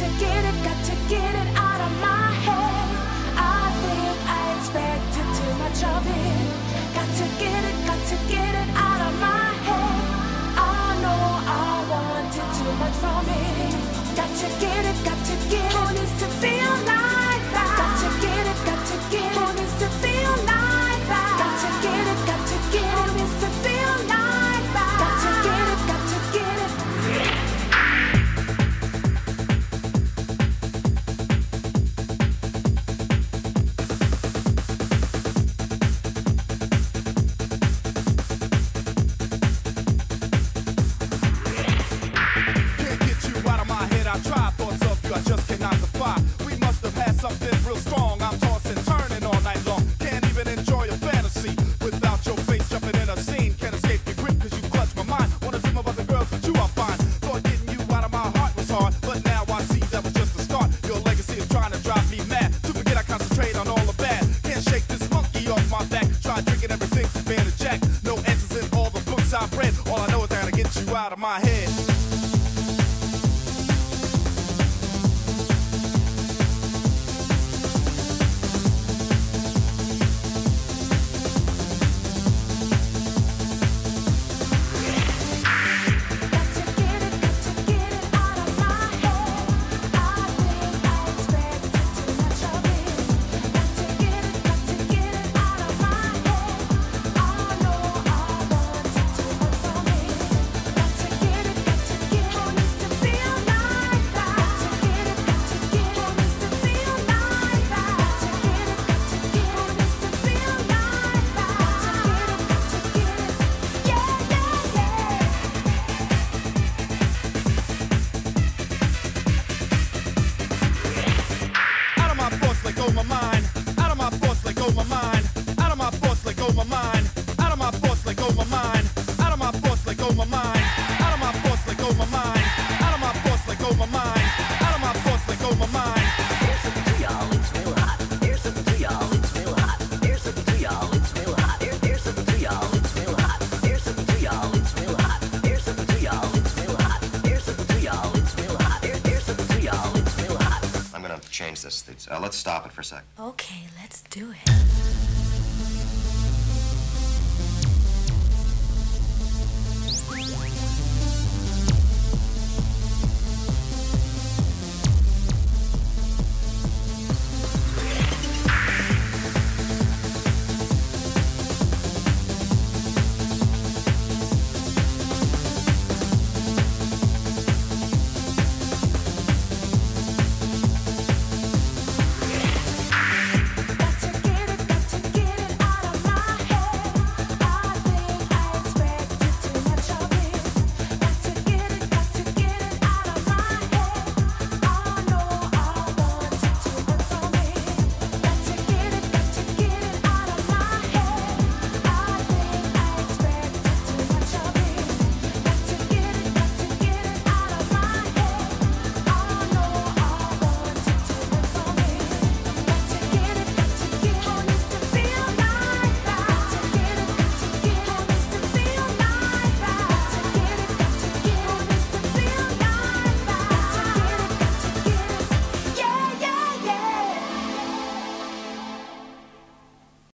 to get it, got to get it out of my head. I think I expected too much of it. Got to get it, got to get it out of my head. I know I wanted too much from it. Got to get it, got to get it. Real strong. I'm tossing, turning all night long. Can't even enjoy a fantasy without your face jumping in a scene. Can't escape your grip cause you clutch my mind. Wanna dream about the girls with you are find. Thought getting you out of my heart was hard, but now I see that was just the start. Your legacy is trying to drive me mad. To forget I concentrate on all the bad. Can't shake this monkey off my back. Try drinking everything from bear to jack. No answers in all the books I've read. All I know is I gotta get you out of my head. Go my mind. Out of my thoughts, let go my mind. Out of my thoughts, let go my mind. Change this. Uh, let's stop it for a sec. Okay, let's do it.